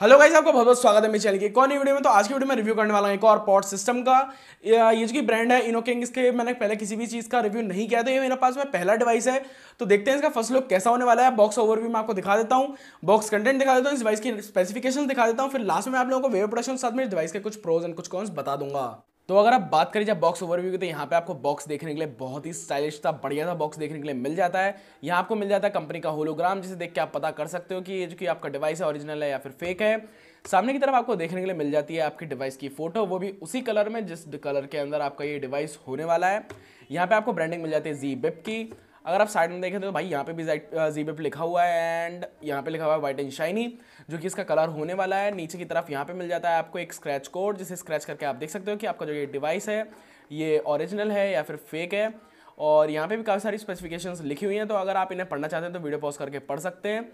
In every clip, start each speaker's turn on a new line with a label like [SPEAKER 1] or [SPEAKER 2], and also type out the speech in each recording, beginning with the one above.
[SPEAKER 1] Hello guys, आपका बहुत बहुत स्वागत है मेरे चैनल की कौन वीडियो में। तो आज की वीडियो में रिव्यू करने वाला हूँ एक और पॉट सिस्टम का। ये जो कि ब्रांड है इनोकिंग इसके मैंने पहले किसी भी चीज़ का रिव्यू नहीं किया था, ये मेरे पास में पहला डिवाइस है। तो देखते हैं इसका फ़र्स्ट लुक कैसा होने वाला है। बॉक्स ओवरव्यू मैं आपको दिखा देता हूँ। बॉक्स कंटेंट दिखा देता हूँ, इस डिवाइस की स्पेसिफिकेशन दिखा देता हूँ। फिर लास्ट में आप लोगों को वेब प्रोडक्शन साथ में इस डिवाइस के कुछ प्रोज एंड कुछ कॉन्स बता दूँगा। तो अगर आप बात करें जब बॉक्स ओवरव्यू की तो यहाँ पे आपको बॉक्स देखने के लिए बहुत ही स्टाइलिश था बढ़िया था बॉक्स देखने के लिए मिल जाता है। यहाँ आपको मिल जाता है कंपनी का होलोग्राम जिसे देख के आप पता कर सकते हो कि ये जो कि आपका डिवाइस है ओरिजिनल है या फिर फेक है। सामने की तरफ़ आपको देखने के लिए मिल जाती है आपकी डिवाइस की फ़ोटो वो भी उसी कलर में, जिस कलर के अंदर आपका ये डिवाइस होने वाला है। यहाँ पर आपको ब्रांडिंग मिल जाती है जी बिप की। अगर आप साइड में देखें तो भाई यहाँ पे भी जी बिप लिखा हुआ है एंड यहाँ पे लिखा हुआ है वाइट एंड शाइनी जो कि इसका कलर होने वाला है। नीचे की तरफ़ यहाँ पे मिल जाता है आपको एक स्क्रैच कोड जिसे स्क्रैच करके आप देख सकते हो कि आपका जो ये डिवाइस है, ये ओरिजिनल है या फिर फेक है। और यहाँ पे भी काफ़ी सारी स्पेसिफिकेशंस लिखी हुई हैं तो अगर आप इन्हें पढ़ना चाहते हैं तो वीडियो पॉज करके पढ़ सकते हैं।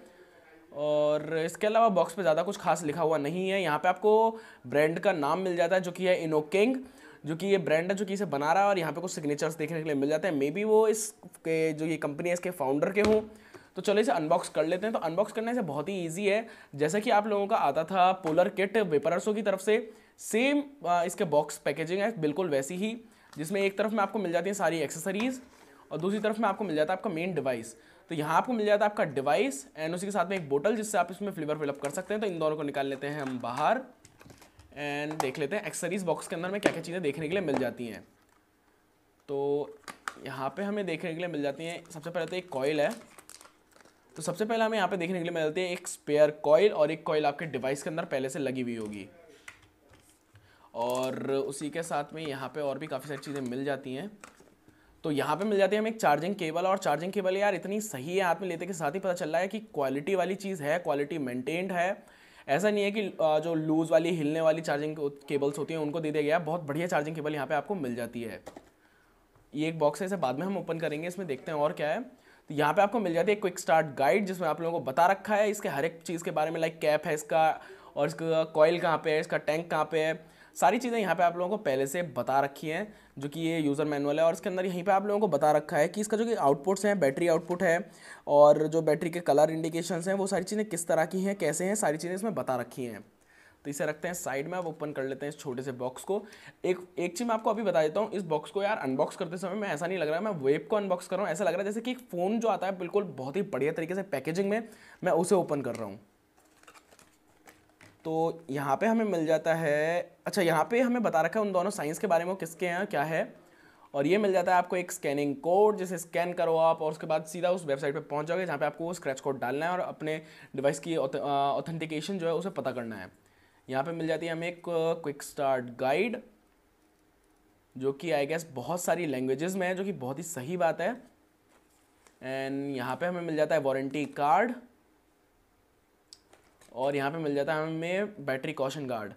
[SPEAKER 1] और इसके अलावा बॉक्स पे ज़्यादा कुछ खास लिखा हुआ नहीं है। यहाँ पे आपको ब्रांड का नाम मिल जाता है, जो कि है इनोकिंग जो कि ये ब्रांड है, जो कि इसे बना रहा है और यहाँ पे कुछ सिग्नेचर्स देखने के लिए मिल जाते हैं। मे बी वो इसके जो ये कंपनी है, इसके फाउंडर के हों। तो चलो इसे अनबॉक्स कर लेते हैं। तो अनबॉक्स करने से बहुत ही ईजी है। जैसा कि आप लोगों का आता था पोलर किट वेपरसो की तरफ़ से। सेम इसके बॉक्स पैकेजिंग है, बिल्कुल वैसी ही, जिसमें एक तरफ़ में आपको मिल जाती है सारी एक्सेसरीज़ और दूसरी तरफ़ में आपको मिल जाता है आपका मेन डिवाइस तो यहाँ आपको मिल जाता है आपका डिवाइस एंड उसी के साथ में एक बोतल जिससे आप इसमें फ्लेवर फिलअप कर सकते हैं। तो इन दोनों को निकाल लेते हैं हम बाहर। एंड देख लेते हैं एक्सरीज बॉक्स के अंदर में क्या क्या चीज़ें देखने के लिए मिल जाती हैं। तो यहाँ पे हमें देखने के लिए मिल जाती हैं, सबसे पहले तो एक कॉयल है। तो सबसे पहले हमें यहाँ पे देखने के लिए मिल जाती है एक स्पेयर कॉयल और एक कॉयल आपके डिवाइस के अंदर पहले से लगी हुई होगी। और उसी के साथ में यहाँ पे और भी काफ़ी सारी चीज़ें मिल जाती हैं। तो यहाँ पे मिल जाती है हमें एक चार्जिंग केबल और चार्जिंग केबल यार इतनी सही है, हाथ में लेते के साथ ही पता चल रहा है कि क्वालिटी वाली चीज़ है क्वालिटी मेंटेन्ड है। ऐसा नहीं है कि जो लूज़ वाली, हिलने वाली चार्जिंग केबल्स होती हैं, उनको दे दिया गया बहुत बढ़िया चार्जिंग केबल यहाँ पे आपको मिल जाती है। ये एक बॉक्स है, इसे बाद में हम ओपन करेंगे, इसमें देखते हैं और क्या है। तो यहाँ पे आपको मिल जाती है क्विक स्टार्ट गाइड, जिसमें आप लोगों को बता रखा है। इसके हर एक चीज़ के बारे में लाइक कैप है इसका, और इसका कॉयल कहाँ पर है, इसका टैंक कहाँ पर है। सारी चीज़ें यहाँ पे आप लोगों को पहले से बता रखी हैं, जो कि ये यूज़र मैनुअल है और इसके अंदर यहीं पे आप लोगों को बता रखा है कि इसका जो कि आउटपुट्स हैं बैटरी आउटपुट है और जो बैटरी के कलर इंडिकेशंस हैं, वो सारी चीज़ें किस तरह की हैं, कैसे हैं, सारी चीज़ें इसमें बता रखी हैं। तो इसे रखते हैं साइड में आप ओपन कर लेते हैं इस छोटे से बॉक्स को। एक एक चीज़ मैं आपको अभी बता देता हूँ, इस बॉक्स को यार अनबॉक्स करते समय मैं, ऐसा नहीं लग रहा है मैं वेब को अनबॉक्स कर रहा हूँ, ऐसा लग रहा है जैसे कि एक फ़ोन जो आता है, बिल्कुल बहुत ही बढ़िया तरीके से पैकेजिंग में, मैं उसे ओपन कर रहा हूँ। तो यहाँ पे हमें मिल जाता है अच्छा यहाँ पे हमें बता रखा है उन दोनों साइंस के बारे में किसके हैं, क्या है? और ये मिल जाता है आपको एक स्कैनिंग कोड, जिसे स्कैन करो आप, और उसके बाद सीधा उस वेबसाइट पे पहुँच जाओगे, जहाँ पे आपको वो स्क्रैच कोड डालना है और अपने डिवाइस की ऑथेंटिकेशन जो है उसे पता करना है। यहाँ पे मिल जाती है हमें एक क्विक स्टार्ट गाइड, जो कि आई गेस बहुत सारी लैंग्वेजेस में है, जो कि बहुत ही सही बात है। एंड यहाँ पे हमें मिल जाता है वारंटी कार्ड और यहाँ पे मिल जाता है हमें बैटरी कॉशन गार्ड।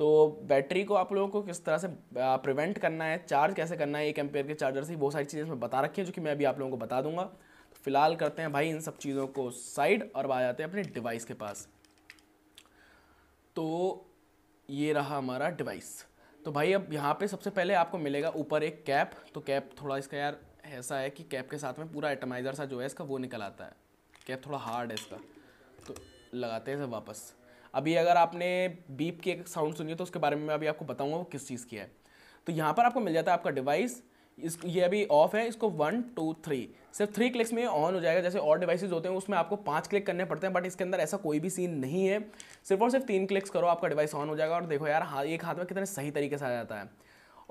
[SPEAKER 1] तो बैटरी को आप लोगों को किस तरह से प्रिवेंट करना है, चार्ज कैसे करना है, एक एम्पेयर के चार्जर से बहुत सारी चीज़ें इसमें बता रखी हैं, जो कि मैं अभी आप लोगों को बता दूँगा। तो फ़िलहाल करते हैं भाई इन सब चीज़ों को साइड और आ जाते हैं अपने डिवाइस के पास। तो ये रहा हमारा डिवाइस। तो भाई अब यहाँ पे सबसे पहले आपको मिलेगा ऊपर एक कैप। तो कैप थोड़ा इसका यार ऐसा है कि कैप के साथ में पूरा एटमाइज़र सा जो है इसका वो निकल आता है। कैप थोड़ा हार्ड है इसका। तो लगाते हैं वापस। अभी अगर आपने बीप की एक साउंड सुनी है तो उसके बारे में मैं अभी आपको बताऊँगा वो किस चीज़ की है। तो यहाँ पर आपको मिल जाता है आपका डिवाइस इस, ये अभी ऑफ़ है, इसको वन टू थ्री सिर्फ़ थ्री क्लिक्स में ऑन हो जाएगा, जैसे और डिवाइसेज होते हैं, उसमें आपको पाँच क्लिक करने पड़ते हैं बट इसके अंदर ऐसा कोई भी सीन नहीं है। सिर्फ़ और सिर्फ़ तीन क्लिक्स करो, आपका डिवाइस ऑन हो जाएगा और देखो यार हाँ एक हाथ में कितने सही तरीके से आ जाता है।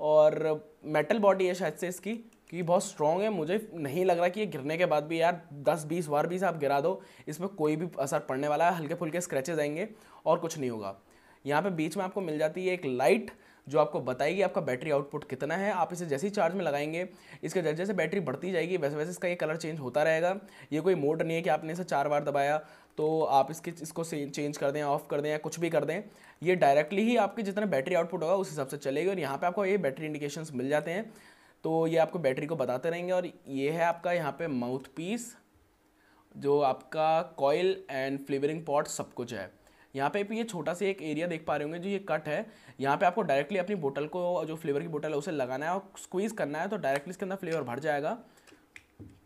[SPEAKER 1] और मेटल बॉडी है शायद से इसकी। क्योंकि बहुत स्ट्रॉन्ग है। मुझे नहीं लग रहा कि ये गिरने के बाद भी यार दस, बीस बार भी आप गिरा दो। इसमें कोई भी असर पड़ने वाला है। हल्के फुल्के स्क्रैचेज आएँगे और कुछ नहीं होगा। यहाँ पे बीच में आपको मिल जाती है एक लाइट जो आपको बताएगी आपका बैटरी आउटपुट कितना है। आप इसे जैसे ही चार्ज में लगाएँगे, इसके जैसे जैसे बैटरी बढ़ती जाएगी, वैसे वैसे इसका ये कलर चेंज होता रहेगा। ये कोई मोड नहीं है कि आपने इसे चार बार दबाया तो आप इसके, इसको चेंज कर दें ऑफ़ कर दें या कुछ भी कर दें। ये डायरेक्टली ही आपके जितना बैटरी आउटपुट होगा उस हिसाब से चलेगी और यहाँ पर आपको ये बैटरी इंडिकेशन मिल जाते हैं। तो ये आपको बैटरी को बताते रहेंगे और ये है आपका यहाँ पे माउथ पीस जो आपका कॉयल एंड फ्लेवरिंग पॉट सब कुछ है। यहाँ पे भी ये छोटा सा एक एरिया देख पा रहे होंगे जो ये कट है। यहाँ पे आपको डायरेक्टली अपनी बोतल को, जो फ्लेवर की बोतल है, उसे लगाना है और स्क्वीज़ करना है तो डायरेक्टली इसके अंदर फ्लेवर भर जाएगा।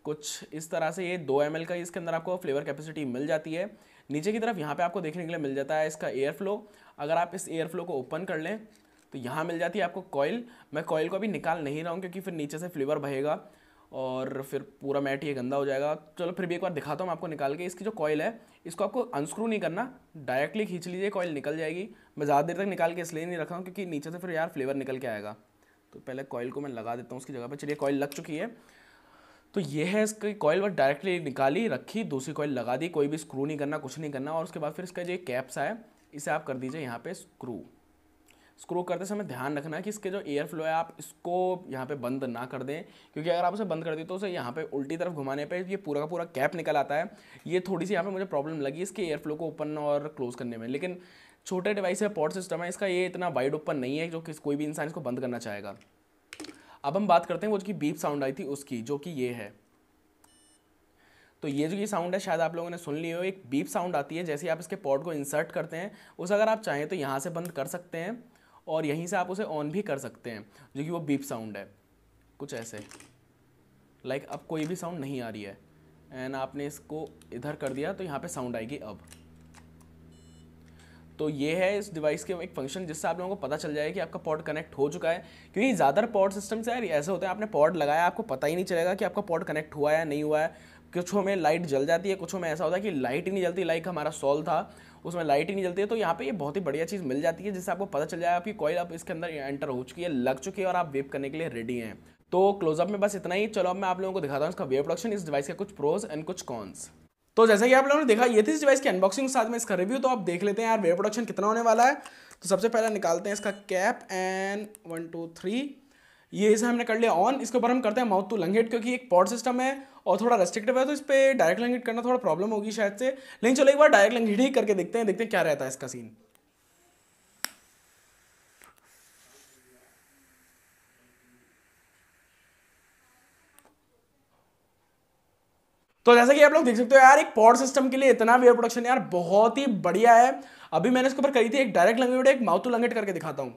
[SPEAKER 1] कुछ इस तरह से ये दो एम का इसके अंदर आपको फ्लेवर कैपेसिटी मिल जाती है। नीचे की तरफ़ यहाँ पे आपको देखने के लिए मिल जाता है इसका एयर फ्लो अगर आप इस एयर फ्लो को ओपन कर लें तो यहाँ मिल जाती है आपको कॉयल मैं कॉयल को अभी निकाल नहीं रहा हूँ क्योंकि फिर नीचे से फ्लेवर बहेगा और फिर पूरा मैट ये गंदा हो जाएगा। चलो फिर भी एक बार दिखाता हूँ आपको निकाल के। इसकी जो कॉयल है, इसको आपको अनस्क्रू नहीं करना। डायरेक्टली खींच लीजिए कॉयल निकल जाएगी। मैं ज़्यादा देर तक निकाल के इसलिए नहीं रखा हूँ क्योंकि नीचे से फिर यार फ्लेवर निकल के आएगा। तो पहले कॉयल को मैं लगा देता हूँ उसकी जगह पर चलिए कॉयल लग चुकी है। तो ये है इसकी कॉयल बस डायरेक्टली निकाली, रखी, दूसरी कॉयल लगा दी। कोई भी स्क्रू नहीं करना, कुछ नहीं करना। और उसके बाद फिर इसका जो कैप्स है इसे आप कर दीजिए यहाँ पे स्क्रू स्क्रू करते समय ध्यान रखना है कि इसके जो एयर फ्लो है, आप इसको यहाँ पे बंद ना कर दें। क्योंकि अगर आप उसे बंद कर दें तो उसे यहाँ पे उल्टी तरफ़ घुमाने पे ये पूरा का पूरा कैप निकल आता है। ये थोड़ी सी यहाँ पे मुझे प्रॉब्लम लगी इसके एयर फ्लो को ओपन और क्लोज करने में। लेकिन छोटे डिवाइस है पॉट सिस्टम है, इसका ये इतना वाइड ओपन नहीं है, जो कि कोई भी इंसान इसको बंद करना चाहेगा। अब हम बात करते हैं वो जो बीप साउंड आई थी उसकी, जो कि ये है। तो ये जो ये साउंड है, शायद आप लोगों ने सुन ली हो, एक बीप साउंड आती है, जैसे आप इसके पॉड को इंसर्ट करते हैं, उस अगर आप चाहें तो यहाँ से बंद कर सकते हैं। और यहीं से आप उसे ऑन भी कर सकते हैं जो कि वो बीप साउंड है। कुछ ऐसे। लाइक like, अब कोई भी साउंड नहीं आ रही है। एंड आपने इसको इधर कर दिया तो यहाँ पे साउंड आएगी अब। तो ये है इस डिवाइस के एक फ़ंक्शन जिससे आप लोगों को पता चल जाए कि आपका पॉड कनेक्ट हो चुका है। क्योंकि ज़्यादातर पॉड सिस्टम से यार ऐसे होते हैं आपने पॉड लगाया आपको पता ही नहीं चलेगा कि आपका पॉड कनेक्ट हुआ है नहीं हुआ है। कुछों में लाइट जल जाती है, कुछों में ऐसा होता है कि लाइट ही नहीं जलती लाइक हमारा सॉल था, उसमें लाइट ही नहीं जलती है तो यहाँ पे ये बहुत ही बढ़िया चीज़ मिल जाती है, जिससे आपको पता चल जाएगा आपकी कॉइल अब इसके अंदर एंटर हो चुकी है, लग चुकी है और आप वेप करने के लिए रेडी हैं। तो क्लोजअप में बस इतना ही, चलो अब मैं आप लोगों को दिखाता हूँ इसका वेव प्रोडक्शन इस डिवाइस के कुछ प्रोज एंड कुछ कॉन्स तो जैसे कि आप लोगों ने देखा, ये थी इस डिवाइस की अनबॉक्सिंग साथ में इसका रिव्यू तो आप देख लेते हैं यार वेव प्रोडक्शन कितना होने वाला है। तो सबसे पहले निकालते हैं इसका cap and one two three ये इसे हमने कर लिया ऑन इसके ऊपर हम करते हैं माउथ टू लंगेट क्योंकि एक पॉड सिस्टम है और थोड़ा रेस्ट्रिक्टिव है तो इस पर डायरेक्ट लंगेट करना थोड़ा प्रॉब्लम होगी शायद से। लेकिन चलो एक बार डायरेक्ट लंगेट ही करके देखते हैं देखते हैं क्या रहता है इसका सीन तो जैसा कि आप लोग देख सकते हो यार, एक पॉड सिस्टम के लिए इतना वेयर प्रोडक्शन यार, बहुत ही बढ़िया है। अभी मैंने इसके ऊपर करी थी एक डायरेक्ट लंगेट एक माउथ टू लंगेट करके दिखाता हूँ।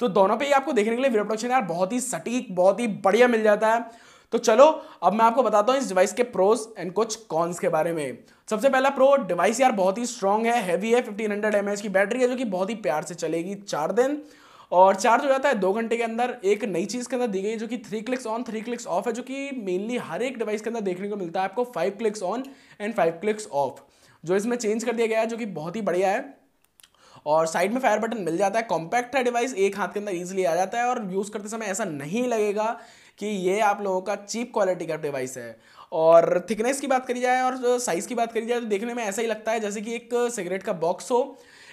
[SPEAKER 1] तो दोनों पे ही आपको देखने के लिए वीडियो प्रोडक्शन यार, बहुत ही सटीक, बहुत ही बढ़िया मिल जाता है। तो चलो, अब मैं आपको बताता हूँ इस डिवाइस के प्रोज एंड कुछ कॉन्स के बारे में। सबसे पहला प्रो डिवाइस यार बहुत ही स्ट्रॉन्ग है हैवी है फिफ्टीन हंड्रेड की बैटरी है, जो कि बहुत ही प्यार से चलेगी चार दिन। और चार्ज हो जाता है दो घंटे के अंदर, एक नई चीज़ के अंदर दी गई जो कि three clicks on three clicks off है, जो कि मेनली हर एक डिवाइस के अंदर देखने को मिलता है। आपको five clicks on and five clicks off जो इसमें चेंज कर दिया गया है, जो कि बहुत ही बढ़िया है। और साइड में फायर बटन मिल जाता है। कॉम्पैक्ट है डिवाइस एक हाथ के अंदर ईजिली आ जाता है और यूज़ करते समय ऐसा नहीं लगेगा कि ये आप लोगों का चीप क्वालिटी का डिवाइस है। और थिकनेस की बात करी जाए और साइज़ की बात करी जाए तो देखने में ऐसा ही लगता है जैसे कि एक सिगरेट का बॉक्स हो।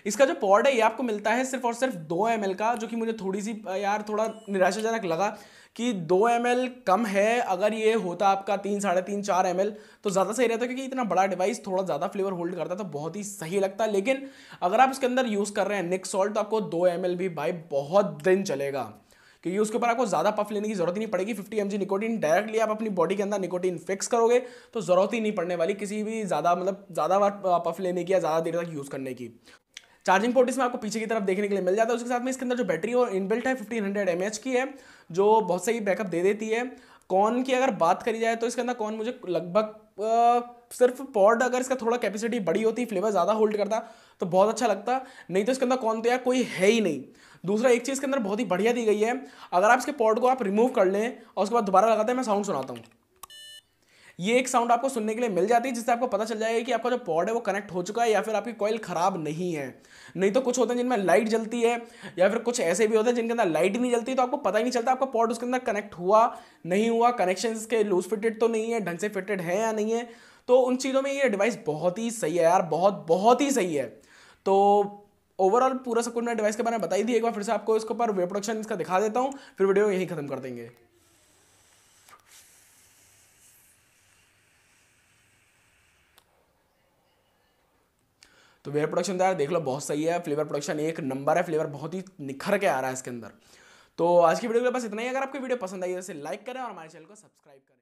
[SPEAKER 1] इसका जो पॉड है, ये आपको मिलता है सिर्फ़ और सिर्फ़ दो एमएल का, जो कि मुझे थोड़ी सी यार थोड़ा निराशाजनक लगा कि दो एमएल कम है, अगर ये होता आपका तीन, साढ़े तीन, चार एमएल तो ज़्यादा सही रहता क्योंकि इतना बड़ा डिवाइस थोड़ा ज़्यादा फ्लेवर होल्ड करता तो बहुत ही सही लगता लेकिन अगर आप इसके अंदर यूज़ कर रहे हैं निक सॉल्ट तो आपको दो एम भी भाई बहुत दिन चलेगा। क्योंकि उसके ऊपर आपको ज़्यादा पफ लेने की ज़रूरत ही नहीं पड़ेगी। 50 एम निकोटीन डायरेक्टली आप अपनी बॉडी के अंदर निकोटीन फिक्स करोगे तो ज़रूरत ही नहीं पड़ने वाली किसी भी ज़्यादा मतलब ज़्यादा बार पफ लेने की या ज़्यादा देर तक यूज़ करने की। चार्जिंग पोर्ट इसमें आपको पीछे की तरफ़ देखने के लिए मिल जाता है। उसके साथ में इसके अंदर जो बैटरी और इनबिल्ट है फिफ्टीन हंड्रेड की है, जो बहुत सही बैकअप दे देती है। कौन की अगर बात करी जाए तो इसके अंदर कौन मुझे लगभग सिर्फ़ पॉड अगर इसका थोड़ा कैपेसिटी बड़ी होती फ्लेवर ज़्यादा होल्ड करता तो बहुत अच्छा लगता। नहीं तो इसके अंदर कौन तो यार, कोई है ही नहीं। दूसरा एक चीज़ के अंदर बहुत ही बढ़िया दी गई है। अगर आप इसके पॉड को आप रिमूव कर लें और उसके बाद दोबारा लगाते हैं, मैं साउंड सुनाता हूँ। ये एक साउंड आपको सुनने के लिए मिल जाती है, जिससे आपको पता चल जाएगा कि आपका जो पॉड है वो कनेक्ट हो चुका है या फिर आपकी कॉइल खराब नहीं है। नहीं तो कुछ होते हैं जिनमें लाइट जलती है, या फिर कुछ ऐसे भी होते हैं जिनके अंदर लाइट ही नहीं जलती तो आपको पता ही नहीं चलता आपका पॉड उसके अंदर कनेक्ट हुआ, नहीं हुआ कनेक्शन के लूज फिटेड तो नहीं है, ढंग से फिटेड है या नहीं है। तो उन चीज़ों में ये डिवाइस बहुत ही सही है यार, बहुत बहुत ही सही है। तो ओवरऑल पूरा सब कुछ मैं डिवाइस के बारे में बताई दी एक बार फिर से आपको इसके ऊपर वे प्रोडक्शन इसका दिखा देता हूँ, फिर वीडियो यही खत्म कर देंगे। तो वेयर प्रोडक्शन तो यार देख लो, बहुत सही है फ्लेवर प्रोडक्शन एक नंबर है फ्लेवर बहुत ही निखर के आ रहा है इसके अंदर। तो आज की वीडियो के लिए बस इतना ही। अगर आपको वीडियो पसंद आई तो लाइक करें और हमारे चैनल को सब्सक्राइब करें।